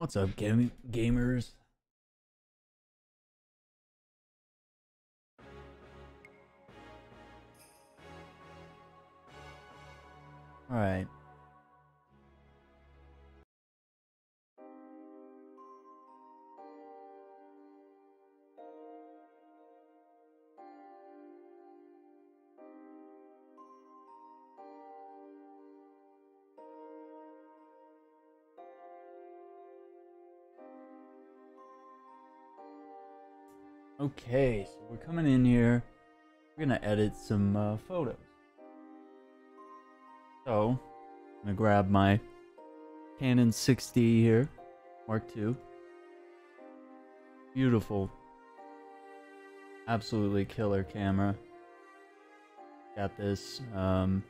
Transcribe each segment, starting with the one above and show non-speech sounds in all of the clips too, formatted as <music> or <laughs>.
What's up, gam- gamers? Okay, so we're coming in here. We're gonna edit some uh, photos. So, I'm gonna grab my Canon 6D here, Mark II. Beautiful, absolutely killer camera. Got this. Um,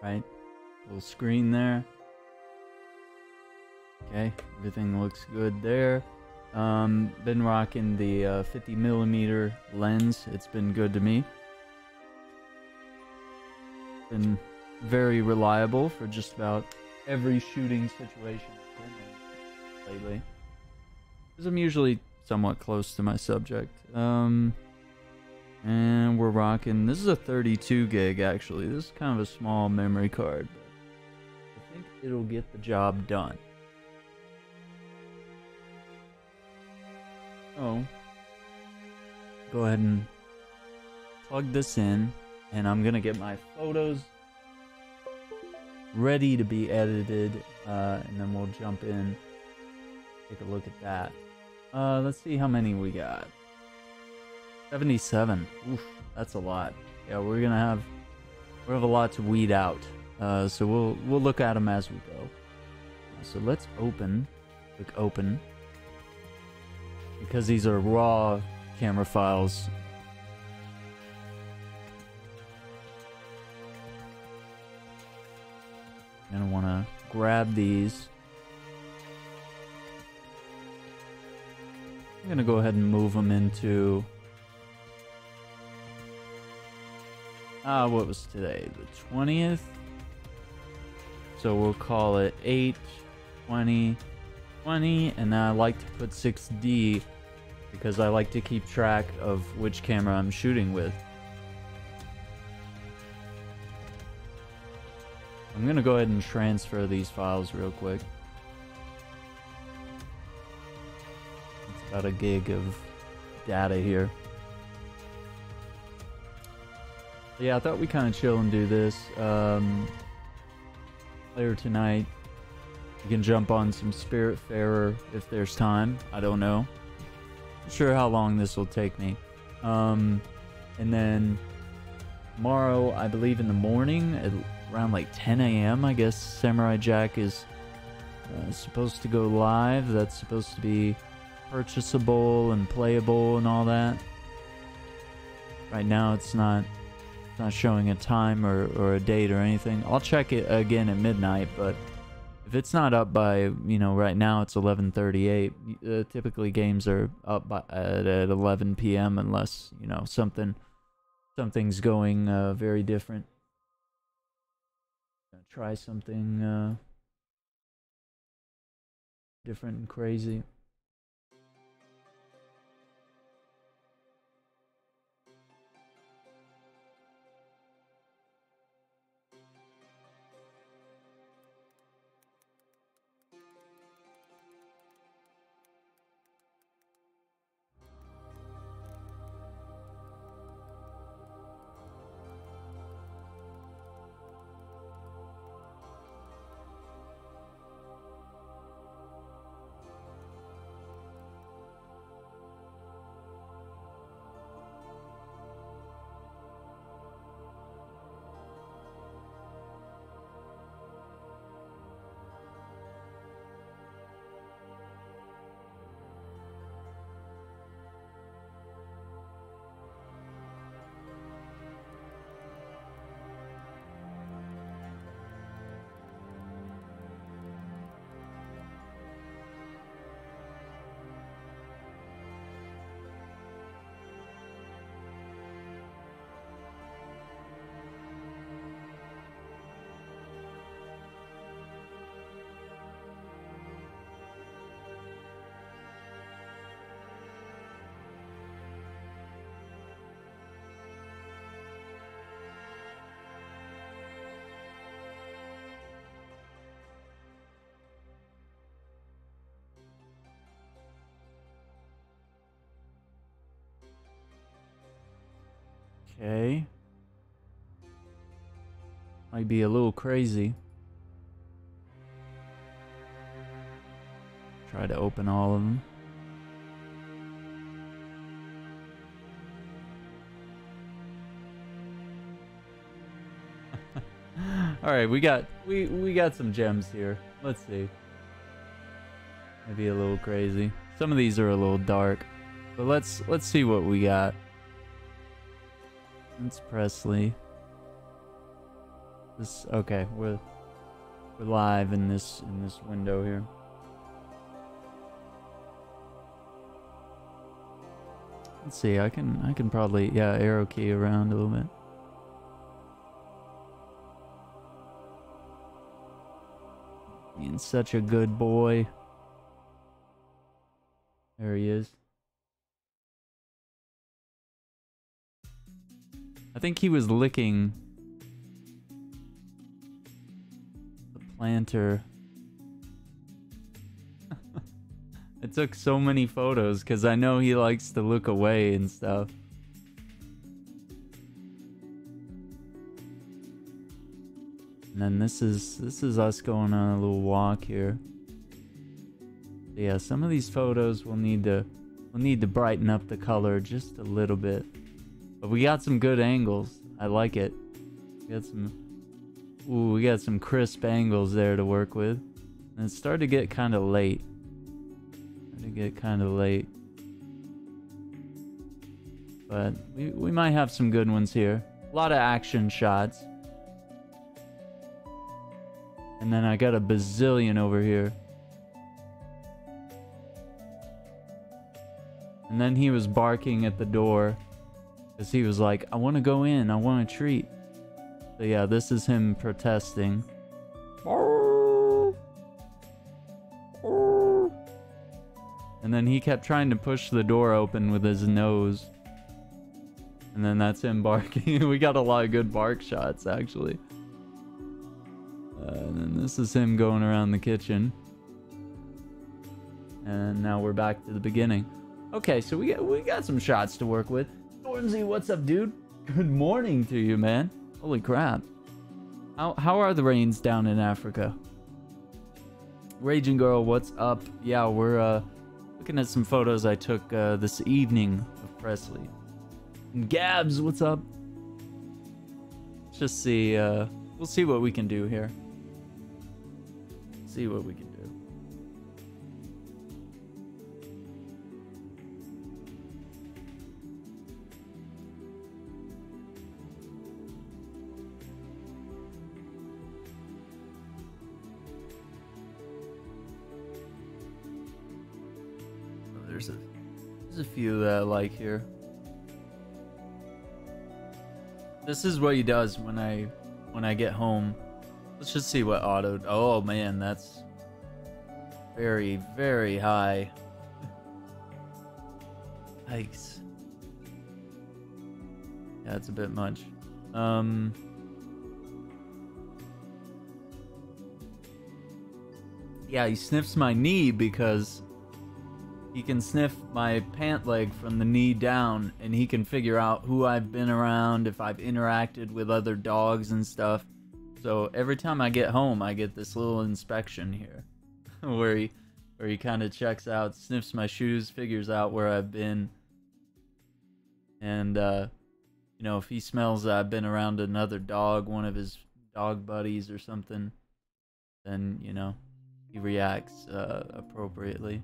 right, little screen there. Okay, everything looks good there. Um, been rocking the uh, 50 millimeter lens. It's been good to me. Been very reliable for just about every shooting situation lately. Because I'm usually somewhat close to my subject. Um, and we're rocking. This is a 32 gig actually. This is kind of a small memory card, I think it'll get the job done. Oh. Go ahead and plug this in, and I'm gonna get my photos ready to be edited, uh, and then we'll jump in, take a look at that. Uh, let's see how many we got. 77. Oof, that's a lot. Yeah, we're gonna have we have a lot to weed out. Uh, so we'll we'll look at them as we go. So let's open, click open because these are raw camera files. and want to grab these. I'm gonna go ahead and move them into. Ah, what was today? The 20th? So we'll call it 8, 20, 20, and I like to put 6D because I like to keep track of which camera I'm shooting with. I'm gonna go ahead and transfer these files real quick. It's about a gig of data here. Yeah, I thought we kind of chill and do this. Um, later tonight, you can jump on some Spiritfarer if there's time. I don't know. Sure how long this will take me. Um, and then tomorrow, I believe in the morning, at around like 10 a.m., I guess Samurai Jack is uh, supposed to go live. That's supposed to be purchasable and playable and all that. Right now, it's not not showing a time or, or a date or anything. I'll check it again at midnight, but if it's not up by you know right now it's 11:38. Uh, typically games are up by, at, at 11 p.m. unless you know something something's going uh, very different. Try something uh, different and crazy. Okay. Might be a little crazy. Try to open all of them. <laughs> all right, we got we we got some gems here. Let's see. Maybe a little crazy. Some of these are a little dark, but let's let's see what we got. Presley. This okay, we're we're live in this in this window here. Let's see, I can I can probably yeah, arrow key around a little bit. Being such a good boy. There he is. I think he was licking the planter. <laughs> I took so many photos because I know he likes to look away and stuff. And then this is this is us going on a little walk here. Yeah, some of these photos will need to we'll need to brighten up the color just a little bit. But we got some good angles. I like it. We got some Ooh, we got some crisp angles there to work with. And it started to get kind of late. Started to get kind of late. But we, we might have some good ones here. A lot of action shots. And then I got a bazillion over here. And then he was barking at the door. Because he was like, I want to go in. I want a treat. So yeah, this is him protesting. And then he kept trying to push the door open with his nose. And then that's him <laughs> barking. we got a lot of good bark shots, actually. Uh, and then this is him going around the kitchen. And now we're back to the beginning. Okay, so we got we got some shots to work with. Stormzy, what's up, dude? Good morning to you, man. Holy crap. How how are the rains down in Africa? Raging Girl, what's up? Yeah, we're uh looking at some photos I took uh, this evening of Presley. And Gabs, what's up? Let's just see uh we'll see what we can do here see what we can do. Few that I like here. This is what he does when I when I get home. Let's just see what auto. Oh man, that's very, very high. <laughs> Yikes. Yeah, it's a bit much. Um. Yeah, he sniffs my knee because he can sniff my pant leg from the knee down and he can figure out who I've been around, if I've interacted with other dogs and stuff. So every time I get home, I get this little inspection here, <laughs> where he, where he kind of checks out, sniffs my shoes, figures out where I've been, and uh, you know if he smells I've been around another dog, one of his dog buddies or something, then you know he reacts uh, appropriately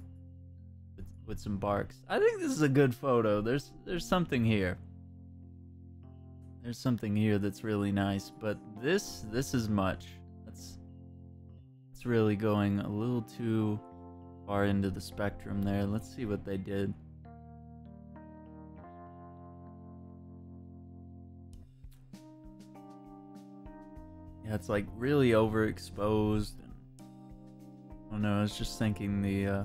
with some barks. I think this is a good photo. There's there's something here. There's something here that's really nice, but this this is much. That's it's really going a little too far into the spectrum there. Let's see what they did. Yeah, it's like really overexposed. Oh no, I was just thinking the. Uh,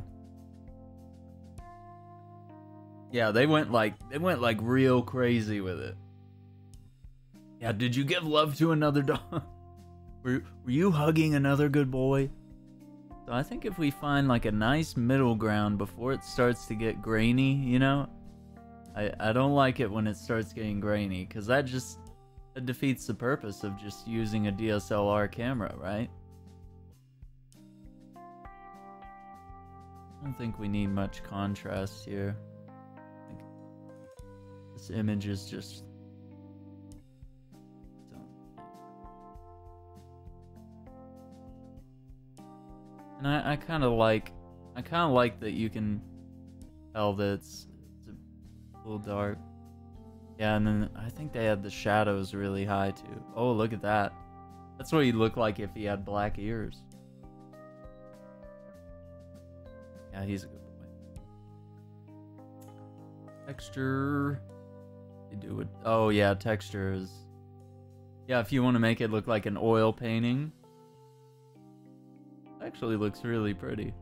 yeah, they went like they went like real crazy with it. Yeah, did you give love to another <laughs> dog? were, were you hugging another good boy? So I think if we find like a nice middle ground before it starts to get grainy, you know? I, I don't like it when it starts getting grainy, because that just that defeats the purpose of just using a DSLR camera, right? I don't think we need much contrast here. This image is just... And I, I kind of like... I kind of like that you can tell that it's, it's a little dark. Yeah, and then I think they had the shadows really high too. Oh, look at that. That's what he'd look like if he had black ears. Yeah, he's a good boy. Texture. You do it. Oh yeah, textures. Yeah, if you want to make it look like an oil painting, actually looks really pretty.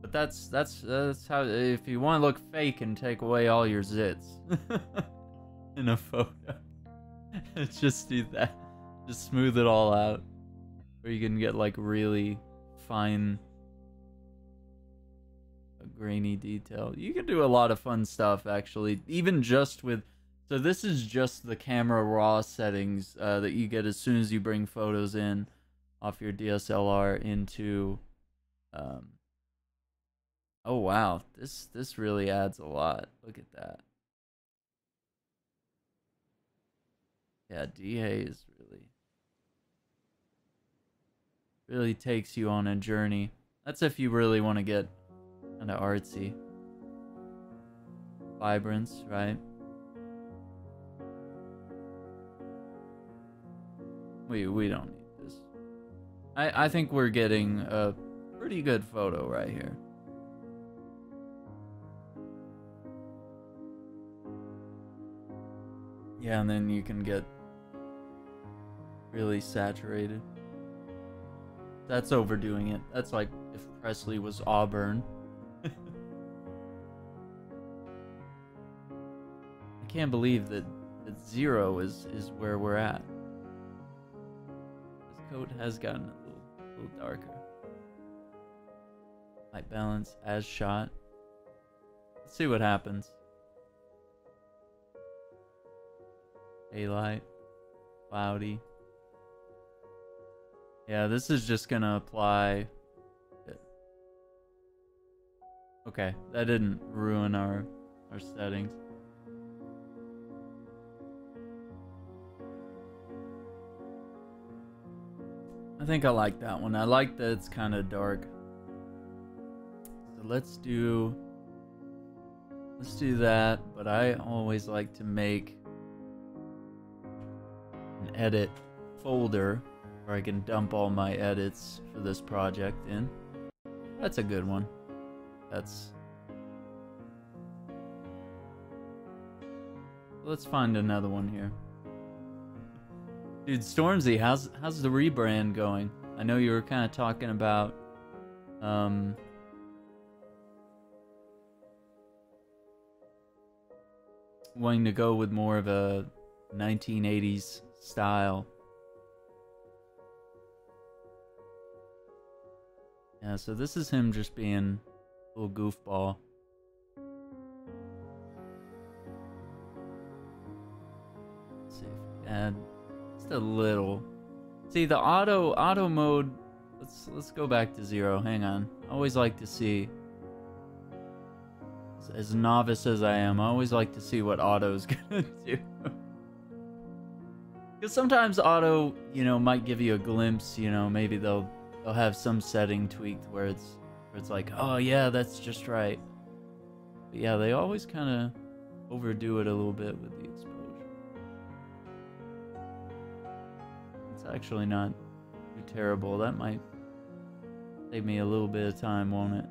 But that's that's that's how if you want to look fake and take away all your zits <laughs> in a photo, <laughs> just do that. Just smooth it all out, or you can get like really fine, grainy detail. You can do a lot of fun stuff actually, even just with. So this is just the camera raw settings uh, that you get as soon as you bring photos in off your DSLR into um, Oh wow, this this really adds a lot. Look at that. Yeah, DA is really really takes you on a journey. That's if you really want to get kind of artsy. Vibrance, right? We we don't need this. I I think we're getting a pretty good photo right here. Yeah, and then you can get really saturated. That's overdoing it. That's like if Presley was Auburn. <laughs> I can't believe that, that zero is, is where we're at. Coat has gotten a little, a little darker. Light balance as shot. Let's see what happens. Daylight. Cloudy. Yeah, this is just gonna apply... Okay, that didn't ruin our, our settings. I think I like that one. I like that it's kind of dark. So let's do... Let's do that, but I always like to make an edit folder where I can dump all my edits for this project in. That's a good one. That's... Let's find another one here. Dude, Stormzy, how's how's the rebrand going? I know you were kind of talking about um wanting to go with more of a 1980s style. Yeah, so this is him just being a little goofball. Let's see if add just a little. See the auto auto mode. Let's let's go back to zero. Hang on. I always like to see. As novice as I am, I always like to see what auto's <laughs> gonna do. Because sometimes auto, you know, might give you a glimpse. You know, maybe they'll they'll have some setting tweaked where it's where it's like, oh yeah, that's just right. But yeah, they always kind of overdo it a little bit with the actually not too terrible. That might take me a little bit of time, won't it?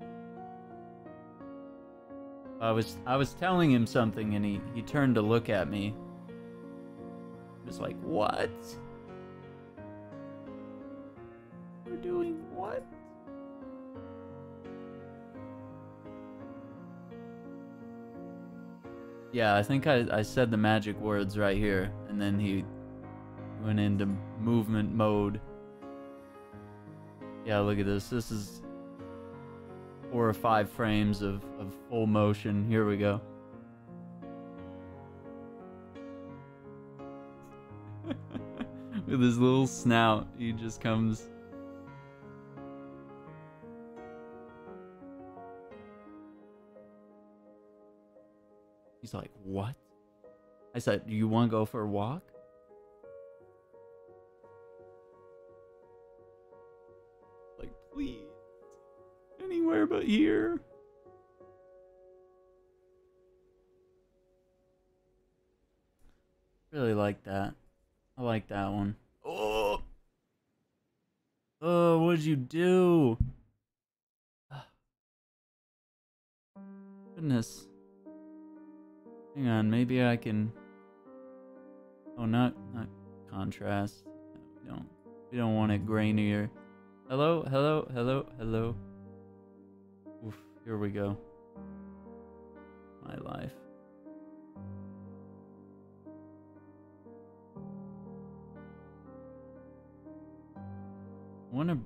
I was I was telling him something and he, he turned to look at me was like, what? You're doing what? Yeah, I think I, I said the magic words right here, and then he went into movement mode. Yeah, look at this. This is four or five frames of, of full motion. Here we go. <laughs> With his little snout, he just comes. He's like, what? I said, do you want to go for a walk? Here. Really like that. I like that one. Oh. Oh, what'd you do? Goodness. Hang on, maybe I can. Oh, not not contrast. We don't we don't want it grainier. Hello, hello, hello, hello. Here we go. My life. Wanna.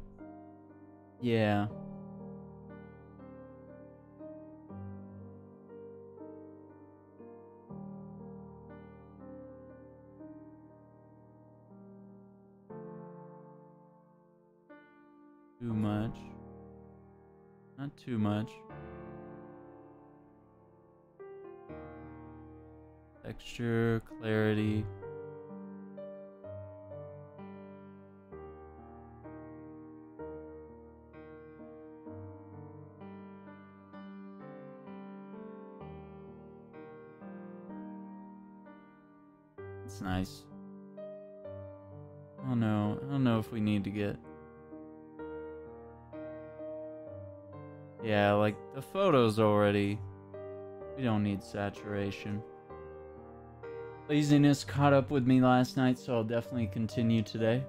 Yeah. Too much. Not too much. Texture, clarity. It's nice. I don't know. I don't know if we need to get Yeah, like the photos already. We don't need saturation. Laziness caught up with me last night, so I'll definitely continue today.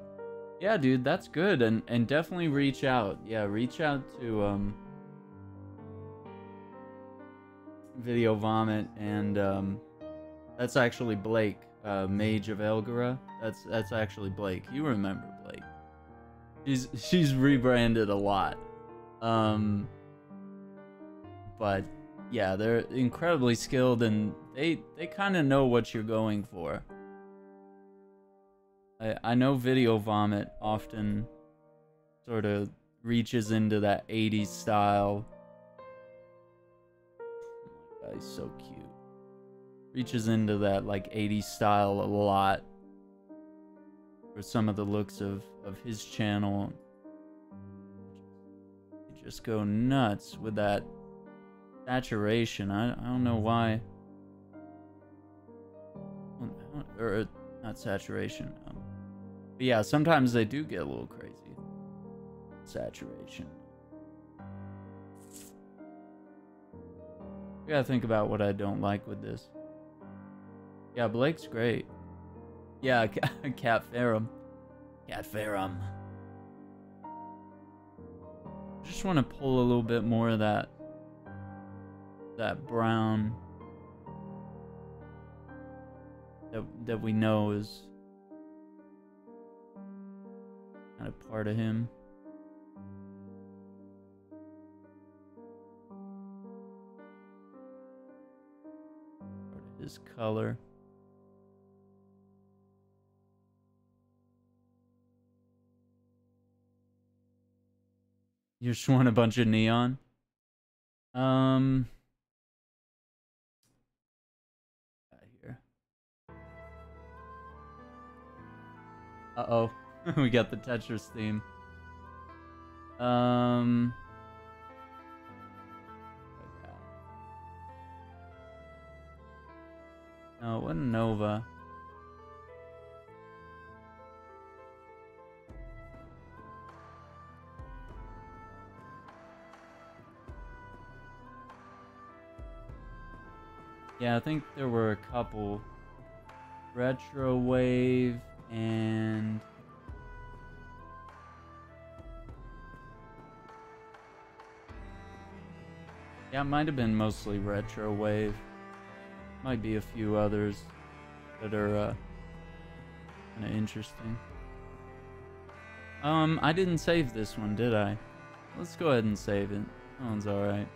Yeah, dude, that's good, and and definitely reach out. Yeah, reach out to um, Video Vomit, and um, that's actually Blake, uh, Mage of Elgara. That's that's actually Blake. You remember Blake? She's she's rebranded a lot. Um, but yeah, they're incredibly skilled and they they kind of know what you're going for. I I know Video Vomit often sort of reaches into that 80s style. He's so cute. Reaches into that like 80s style a lot for some of the looks of of his channel. just go nuts with that Saturation. I, I don't know why. Or, not saturation. Um, but yeah, sometimes they do get a little crazy. Saturation. I gotta think about what I don't like with this. Yeah, Blake's great. Yeah, <laughs> Cat Ferrum. Cat Ferrum. Just want to pull a little bit more of that that brown that that we know is kind of part of him. Part of his color. You just want a bunch of neon? Um Uh-oh. <laughs> we got the Tetris theme. Um... No, it wasn't Nova. Yeah, I think there were a couple. Retro Wave, and yeah, it might have been mostly retro wave. Might be a few others that are uh, kind of interesting. Um, I didn't save this one, did I? Let's go ahead and save it. That one's alright.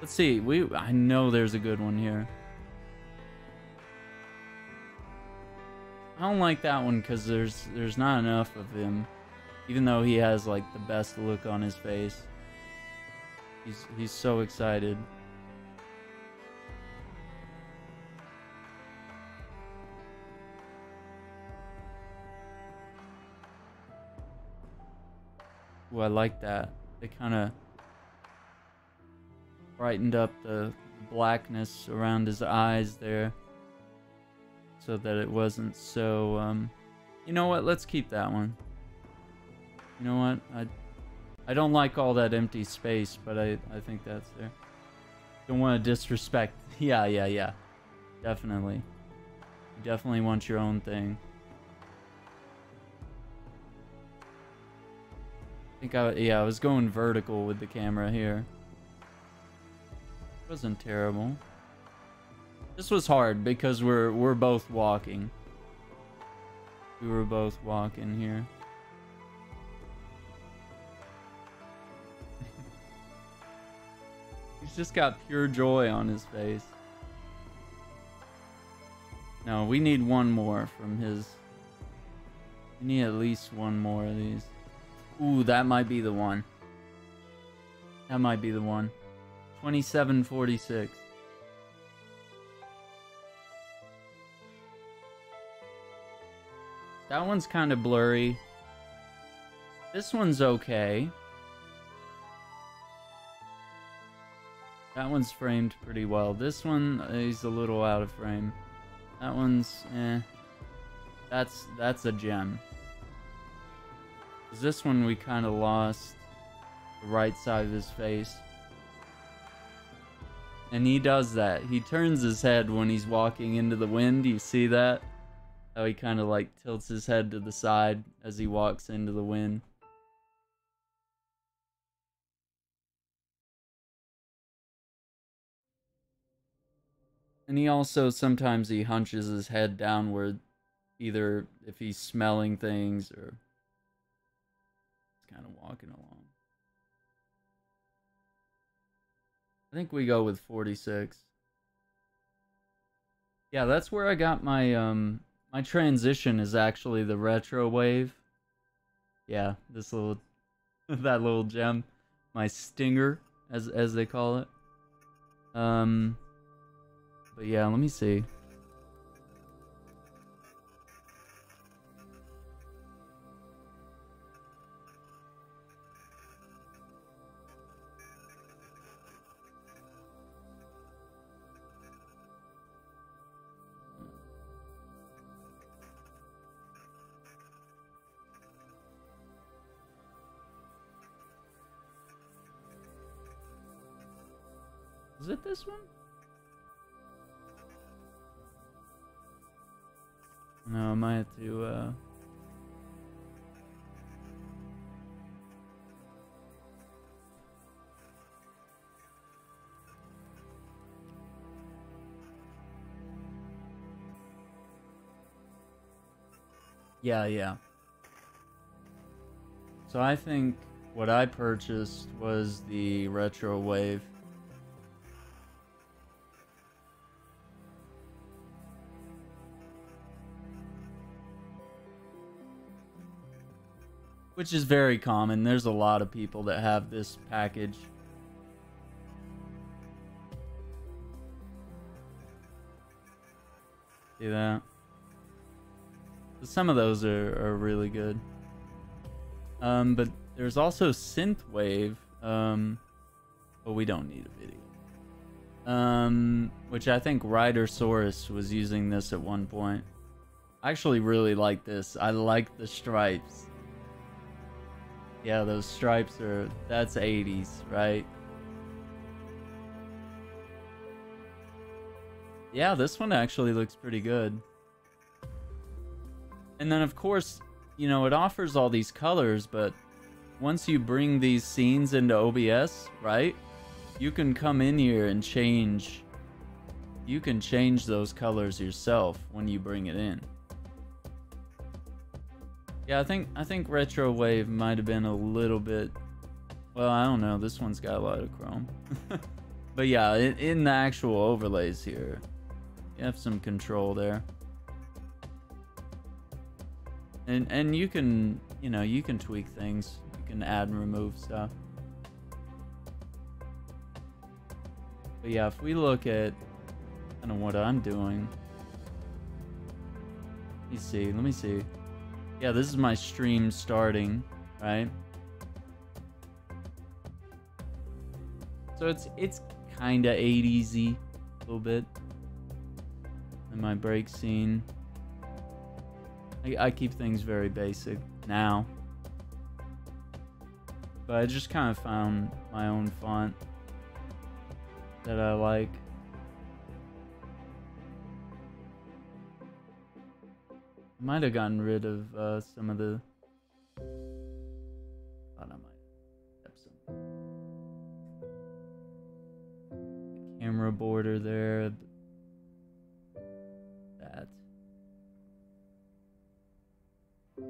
Let's see. We I know there's a good one here. I don't like that one because there's there's not enough of him. Even though he has like the best look on his face. He's he's so excited. Ooh, I like that. They kind of brightened up the blackness around his eyes there so that it wasn't so um you know what? Let's keep that one. You know what? I i don't like all that empty space but i i think that's there. Don't want to disrespect <laughs> yeah yeah yeah. Definitely. You definitely want your own thing. I think I yeah I was going vertical with the camera here. It wasn't terrible. This was hard because we're we're both walking. We were both walking here. <laughs> He's just got pure joy on his face. No, we need one more from his. We need at least one more of these. Ooh, that might be the one. That might be the one. 2746. That one's kind of blurry. This one's okay. That one's framed pretty well. This one is a little out of frame. That one's eh. That's that's a gem. This one we kind of lost the right side of his face. And he does that. He turns his head when he's walking into the wind. You see that? How he kind of like tilts his head to the side as he walks into the wind. And he also sometimes he hunches his head downward, either if he's smelling things or kind of walking along. I think we go with 46. Yeah, that's where I got my um my transition is actually the retro wave. Yeah, this little <laughs> that little gem, my stinger as as they call it. Um but yeah, let me see. Is it this one? No, I might have to, uh... Yeah, yeah. So I think what I purchased was the Retro Wave. Which is very common. There's a lot of people that have this package. See that? Some of those are, are really good. Um, but there's also Synthwave, um, but we don't need a video. Um, which I think Ridersaurus was using this at one point. I actually really like this. I like the stripes. Yeah, those stripes are, that's 80s, right? Yeah, this one actually looks pretty good. And then, of course, you know, it offers all these colors, but once you bring these scenes into OBS, right? You can come in here and change. You can change those colors yourself when you bring it in. Yeah, I think I think Retro Wave might have been a little bit. Well, I don't know. This one's got a lot of chrome. <laughs> but yeah, in, in the actual overlays here, you have some control there. And and you can, you know, you can tweak things. You can add and remove stuff. But yeah, if we look at kind of what I'm doing. Let me see, let me see. Yeah, this is my stream starting, right? So it's it's kind of 80s a little bit. In my break scene. I, I keep things very basic now. But I just kind of found my own font that I like. Might have gotten rid of uh, some of the. Thought I might have some. Camera border there. That. I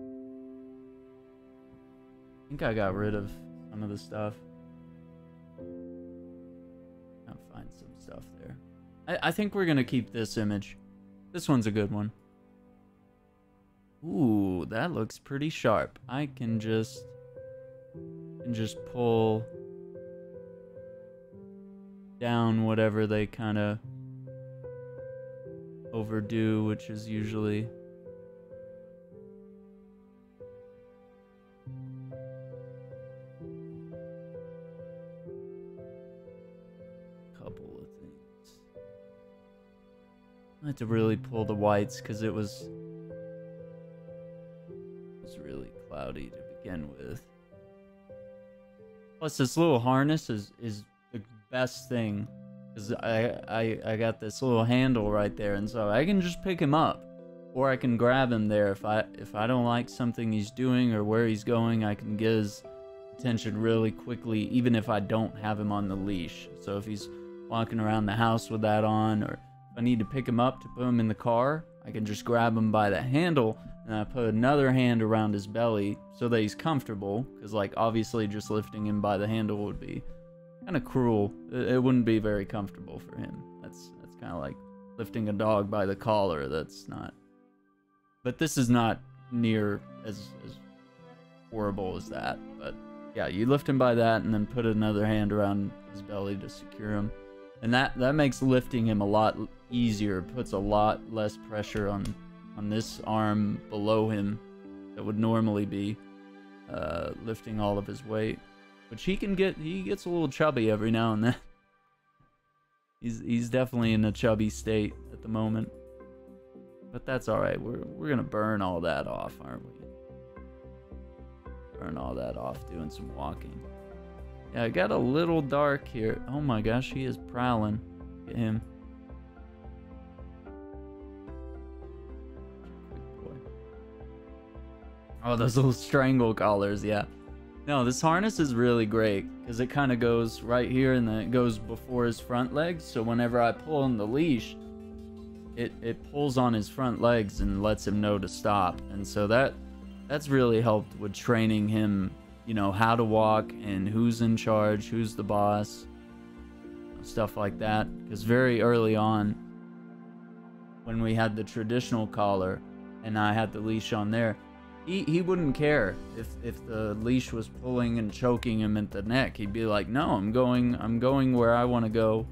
think I got rid of some of the stuff. I'll find some stuff there. I, I think we're gonna keep this image. This one's a good one. Ooh, that looks pretty sharp. I can just can just pull down whatever they kind of overdo, which is usually couple of things. I had to really pull the whites because it was cloudy to begin with. Plus, this little harness is is the best thing because I, I I got this little handle right there, and so I can just pick him up, or I can grab him there if I if I don't like something he's doing or where he's going. I can get his attention really quickly, even if I don't have him on the leash. So if he's walking around the house with that on, or if I need to pick him up to put him in the car, I can just grab him by the handle and I put another hand around his belly so that he's comfortable. Because, like, obviously, just lifting him by the handle would be kind of cruel. It, wouldn't be very comfortable for him. That's that's kind of like lifting a dog by the collar. That's not. But this is not near as as horrible as that. But yeah, you lift him by that and then put another hand around his belly to secure him. And that that makes lifting him a lot easier. Puts a lot less pressure on on this arm below him that would normally be uh, lifting all of his weight. Which he can get, he gets a little chubby every now and then. <laughs> he's he's definitely in a chubby state at the moment. But that's alright, we're, we're gonna burn all that off, aren't we? Burn all that off doing some walking. Yeah, I got a little dark here. Oh my gosh, he is prowling. Get him. Oh, those little strangle collars, yeah. No, this harness is really great because it kind of goes right here and then it goes before his front legs. So whenever I pull on the leash, it, it pulls on his front legs and lets him know to stop. And so that that's really helped with training him, you know, how to walk and who's in charge, who's the boss, stuff like that. Because very early on, when we had the traditional collar and I had the leash on there, he, he wouldn't care if, if the leash was pulling and choking him at the neck. He'd be like, "No, I'm going I'm going where I want to go.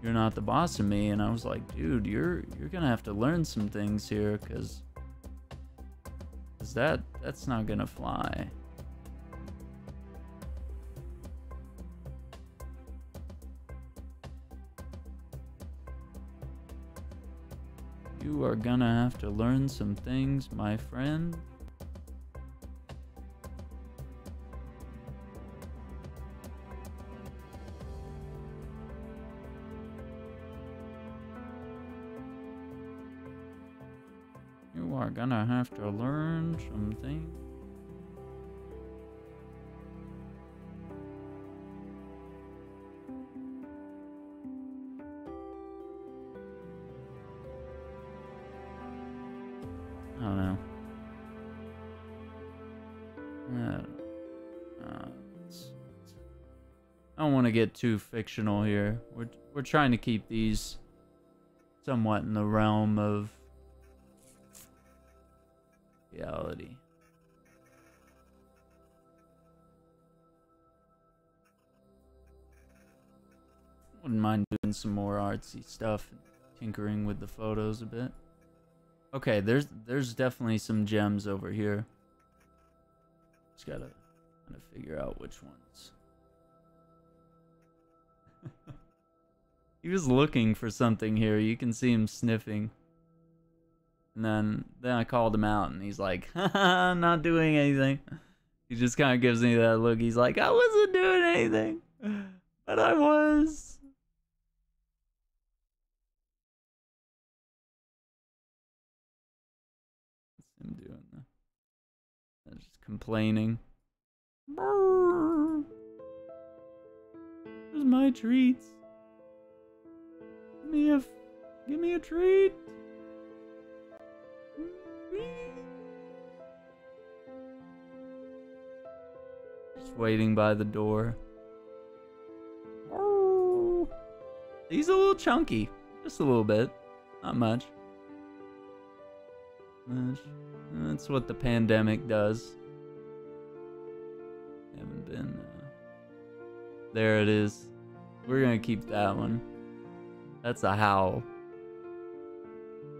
You're not the boss of me." And I was like, "Dude, you're you're going to have to learn some things here cuz cuz that that's not going to fly." You are gonna have to learn some things, my friend. Gonna have to learn something. I don't know. Uh, uh, I don't want to get too fictional here. We're we're trying to keep these somewhat in the realm of reality. Wouldn't mind doing some more artsy stuff, tinkering with the photos a bit. Okay, there's there's definitely some gems over here. Just gotta gotta figure out which ones. <laughs> he was looking for something here. You can see him sniffing. And then then I called him out and he's like, <laughs> I'm not doing anything. He just kind of gives me that look. He's like, I wasn't doing anything. But I was. him doing that. Just complaining. Where's my treats? Give me a, give me a treat. Waiting by the door. He's a little chunky. Just a little bit. Not much. That's what the pandemic does. Haven't been. Uh... There it is. We're gonna keep that one. That's a howl.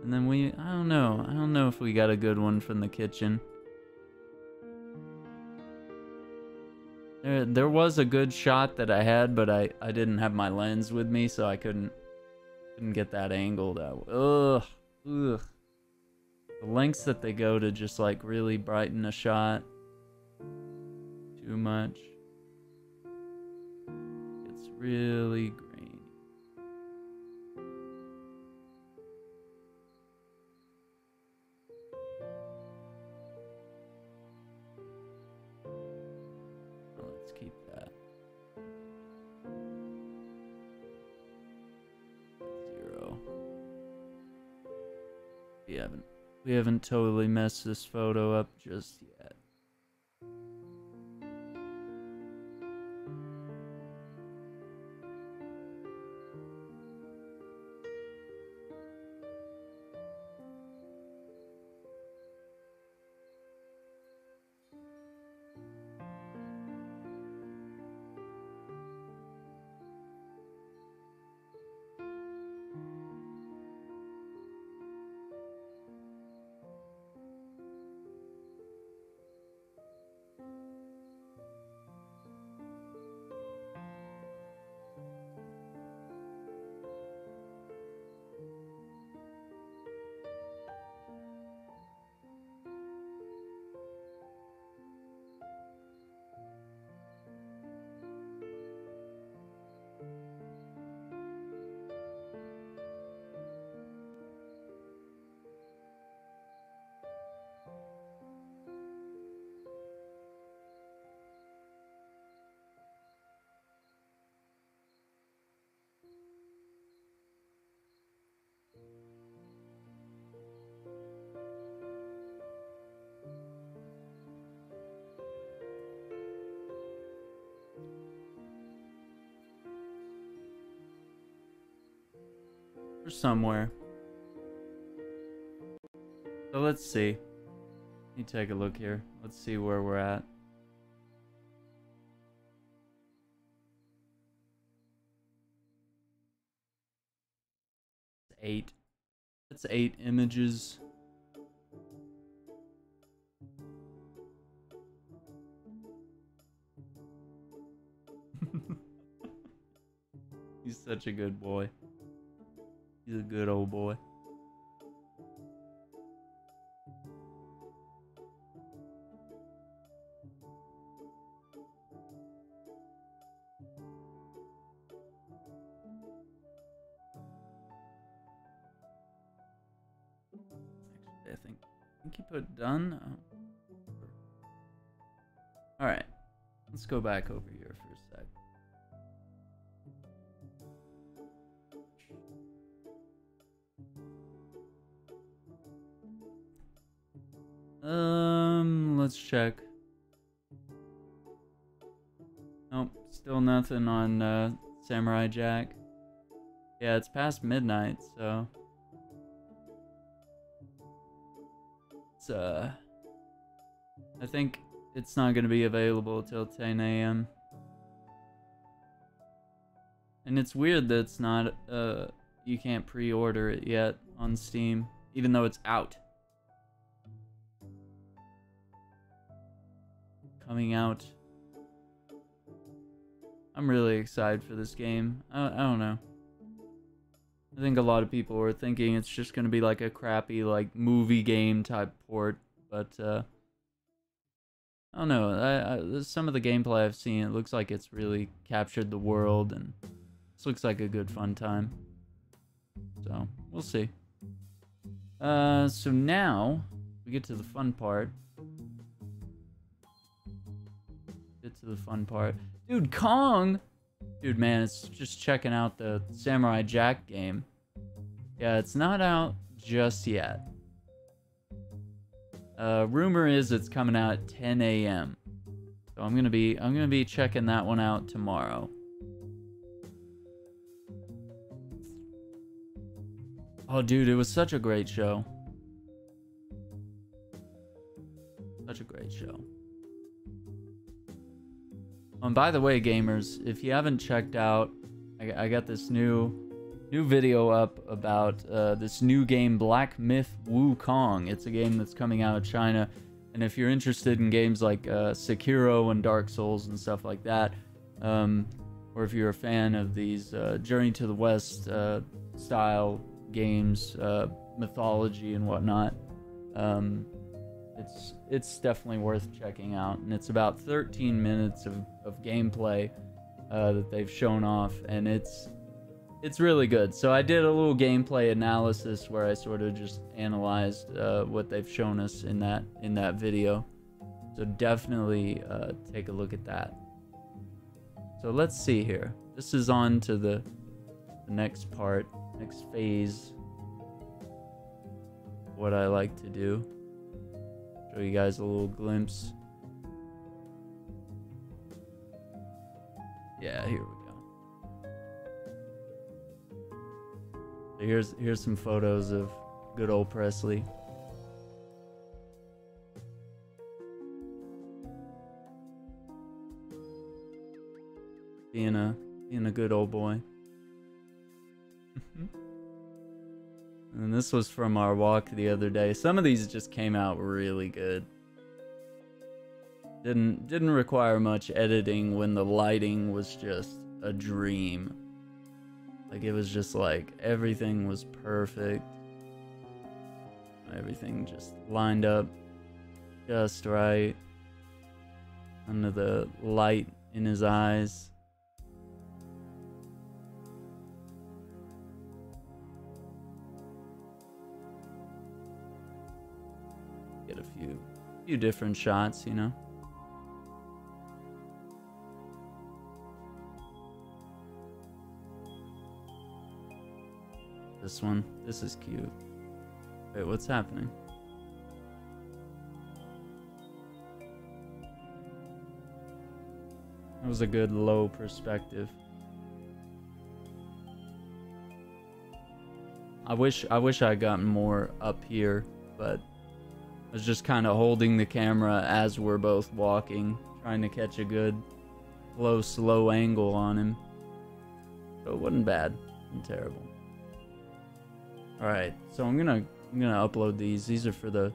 And then we, I don't know. I don't know if we got a good one from the kitchen. There, there was a good shot that I had, but I, I didn't have my lens with me, so I couldn't, couldn't get that angle. That ugh, ugh. The lengths that they go to just like really brighten a shot too much. It's really we haven't totally messed this photo up just yet. Somewhere. So let's see. Let me take a look here. Let's see where we're at. Eight. That's eight images. <laughs> He's such a good boy. He's a good old boy. Actually, I think I think he put done. Oh. All right, let's go back over here for a sec. Um, let's check. Nope, still nothing on uh, Samurai Jack. Yeah, it's past midnight, so... It's, uh... I think it's not going to be available till 10 a.m. And it's weird that it's not, uh, you can't pre-order it yet on Steam, even though it's out. Coming out. I'm really excited for this game. I, I don't know. I think a lot of people were thinking it's just going to be like a crappy like movie game type port, but uh I don't know. I, I, some of the gameplay I've seen, it looks like it's really captured the world, and this looks like a good fun time. So we'll see. Uh, so now we get to the fun part. Get to the fun part, dude. Kong, dude, man, it's just checking out the Samurai Jack game. Yeah, it's not out just yet. Uh, rumor is it's coming out at 10 a.m. So I'm gonna be I'm gonna be checking that one out tomorrow. Oh, dude, it was such a great show. Such a great show. And by the way, gamers, if you haven't checked out, I, I got this new new video up about uh, this new game, Black Myth Wukong. It's a game that's coming out of China. And if you're interested in games like uh, Sekiro and Dark Souls and stuff like that, um, or if you're a fan of these uh, Journey to the West uh, style games, uh, mythology and whatnot, um, it's it's definitely worth checking out. And it's about 13 minutes of, of gameplay uh, that they've shown off, and it's it's really good. So I did a little gameplay analysis where I sort of just analyzed uh, what they've shown us in that in that video. So definitely uh, take a look at that. So let's see here. This is on to the, the next part, next phase. What I like to do. Show you guys a little glimpse. Yeah, here we go. So here's here's some photos of good old Presley. Being a being a good old boy. Mm-hmm. and this was from our walk the other day. Some of these just came out really good. Didn't didn't require much editing when the lighting was just a dream. Like it was just like everything was perfect. Everything just lined up just right. Under the light in his eyes. Get a few few different shots, you know. This one. This is cute. Wait, what's happening? That was a good low perspective. I wish I wish I had gotten more up here, but I was just kind of holding the camera as we're both walking, trying to catch a good low slow angle on him. So it wasn't bad and terrible. All right, so I'm gonna I'm gonna upload these. These are for the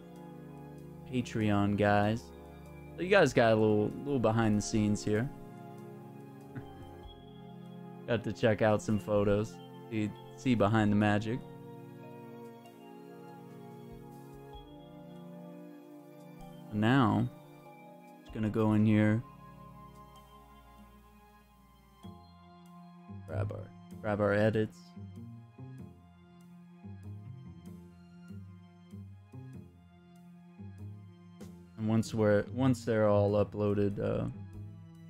Patreon guys. So you guys got a little little behind the scenes here. <laughs> got to check out some photos. See see behind the magic. now, just gonna go in here. Grab our grab our edits. And once we're once they're all uploaded, uh,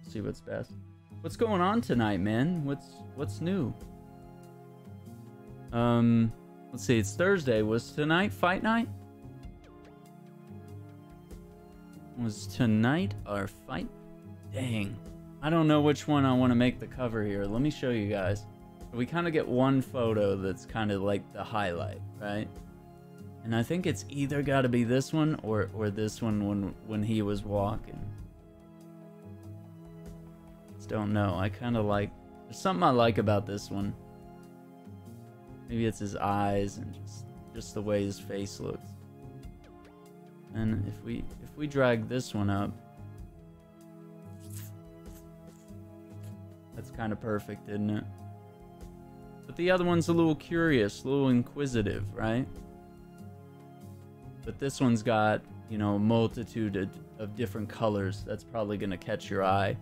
see what's best. What's going on tonight, man? What's what's new? Um, let's see. It's Thursday. Was tonight fight night? Was tonight our fight? Dang. I don't know which one I want to make the cover here. Let me show you guys. We kind of get one photo that's kind of like the highlight, right? And I think it's either got to be this one or or this one when when he was walking. Just don't know. I kind of like there's something I like about this one. Maybe it's his eyes and just just the way his face looks. And if we if we drag this one up, that's kind of perfect, isn't it? But the other one's a little curious, a little inquisitive, right? But this one's got, you know, a multitude of, of different colors. That's probably going to catch your eye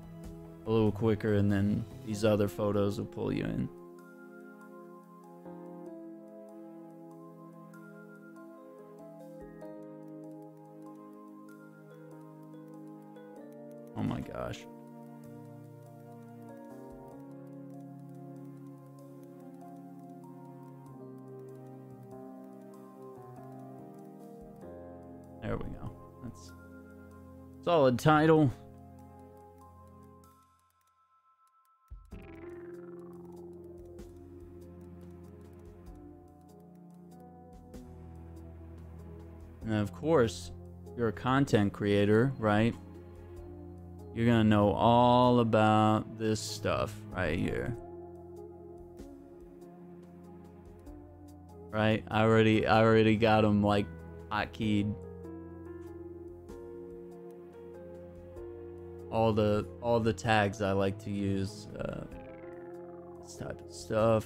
a little quicker, and then these other photos will pull you in. Oh my gosh. Solid title. And of course, you're a content creator, right? You're gonna know all about this stuff right here. Right? I already I already got them like hotkeyed. All the all the tags I like to use. Uh, this type of stuff.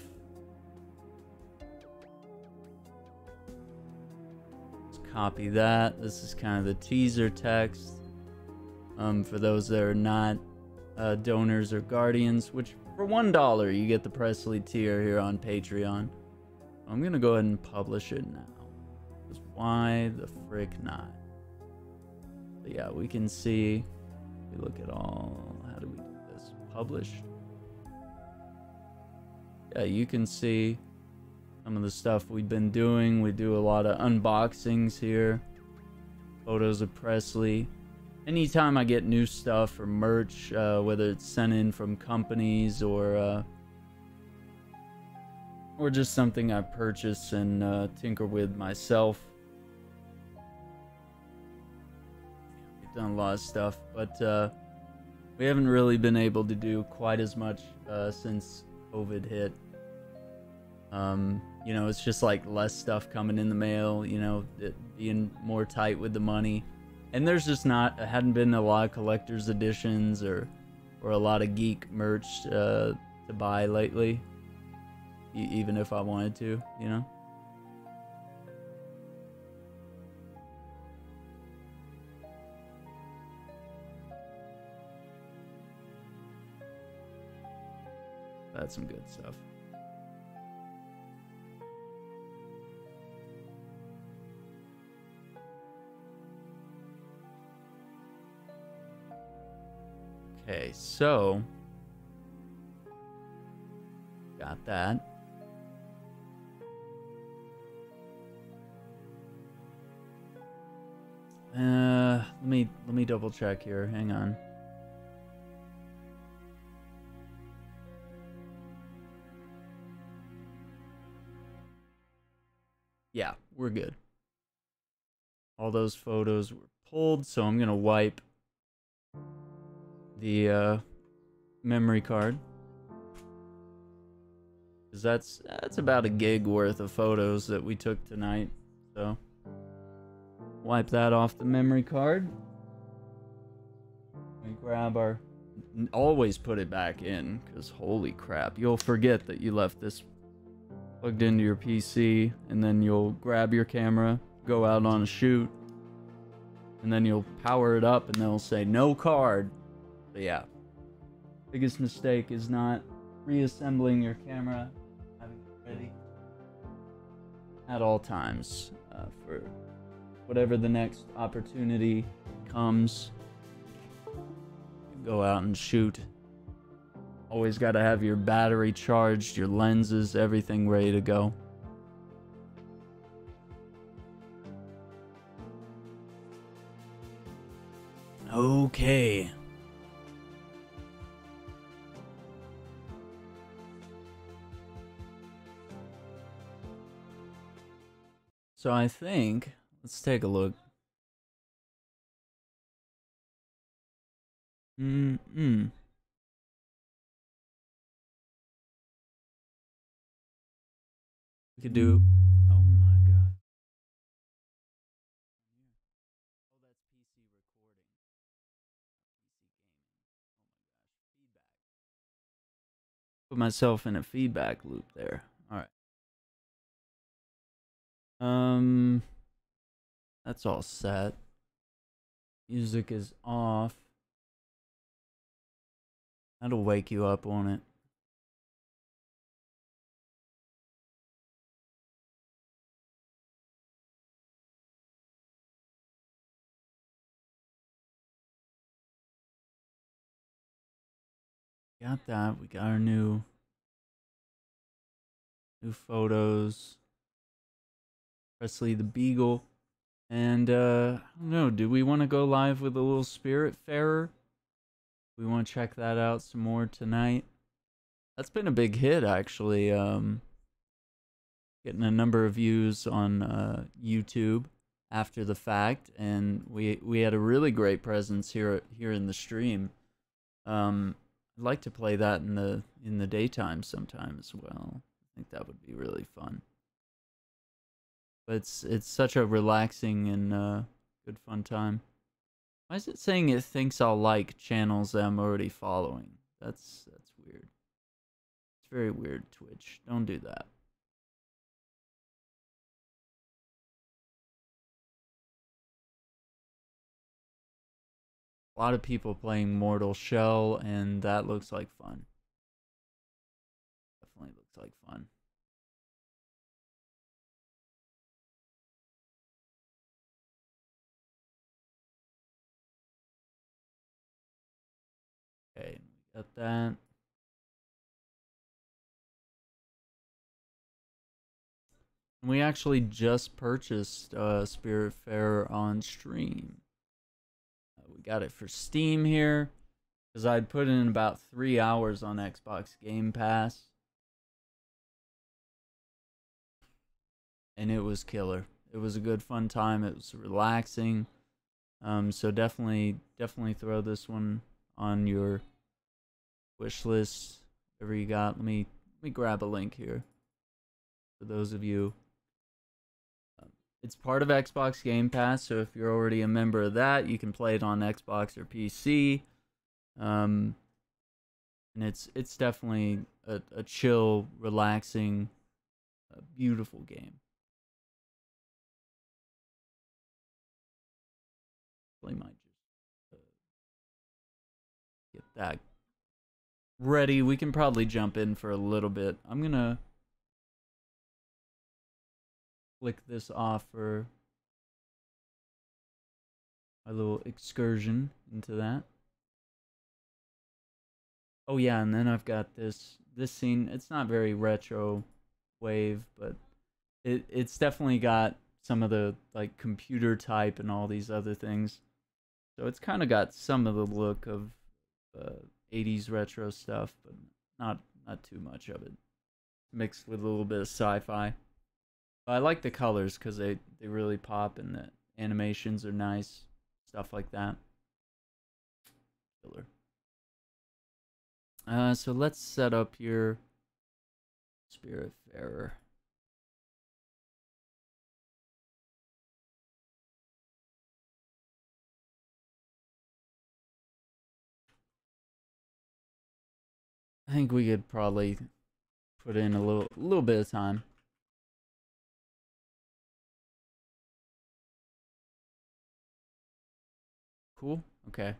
Let's copy that. This is kind of the teaser text. Um, for those that are not uh, donors or guardians, which for one dollar you get the Presley tier here on Patreon. I'm gonna go ahead and publish it now. Why the frick not? But yeah, we can see. We look at all. How do we do this? Publish. Yeah, you can see some of the stuff we've been doing. We do a lot of unboxings here. Photos of Presley anytime I get new stuff or merch, uh, whether it's sent in from companies or uh, or just something I purchase and uh, tinker with myself. Done a lot of stuff, but uh, we haven't really been able to do quite as much uh, since COVID hit. Um, you know, it's just like less stuff coming in the mail. You know, being more tight with the money and there's just not hadn't been a lot of collector's editions or or a lot of geek merch uh, to buy lately e- even if i wanted to you know that's some good stuff Okay, so got that. Uh, let me let me double check here. Hang on. Yeah, we're good. All those photos were pulled, so I'm gonna wipe the uh, memory card. Cause that's that's about a gig worth of photos that we took tonight. So wipe that off the memory card. And grab our always put it back in because holy crap you'll forget that you left this plugged into your pc and then you'll grab your camera go out on a shoot and then you'll power it up and they'll say no card but yeah, biggest mistake is not reassembling your camera, having it ready at all times uh, for whatever the next opportunity comes. Go out and shoot. Always got to have your battery charged, your lenses, everything ready to go. Okay. So I think let's take a look. Mm Could do. Oh my god. Oh, that's PC recording. PC gaming. Oh my gosh. Feedback. Put myself in a feedback loop there. All right. Um, that's all set. Music is off. That'll wake you up, won't it? Got that. We got our new new photos. Presley the Beagle. And uh I don't know, do we want to go live with a little Spiritfarer? We want to check that out some more tonight. That's been a big hit actually. Um getting a number of views on uh YouTube after the fact and we we had a really great presence here here in the stream. Um I'd like to play that in the in the daytime sometime as well. I think that would be really fun. But it's it's such a relaxing and uh, good fun time. Why is it saying it thinks I'll like channels that I'm already following? That's that's weird. It's very weird, Twitch. Don't do that. A lot of people playing Mortal Shell, and that looks like fun. Definitely looks like fun. Okay, we got that. we actually just purchased uh, Spiritfarer on stream got it for Steam here. Because I'd put in about three hours on Xbox Game Pass. And it was killer. It was a good fun time. It was relaxing. Um, so definitely, definitely throw this one on your wish list. Whatever you got. Let me let me grab a link here for those of you it's part of Xbox Game Pass, so if you're already a member of that, you can play it on Xbox or PC. Um, and it's it's definitely a, a chill, relaxing, uh, beautiful game. Uh, get that ready. We can probably jump in for a little bit. I'm gonna flick this off for a little excursion into that. Oh yeah, and then I've got this this scene. It's not very retro wave, but it it's definitely got some of the like computer type and all these other things. So it's kind of got some of the look of uh, 80s retro stuff, but not not too much of it. Mixed with a little bit of sci-fi. I like the colors because they, they really pop and the animations are nice. Stuff like that. Killer. Uh, so let's set up your Spiritfarer. I think we could probably put in a little little bit of time. Cool? Okay.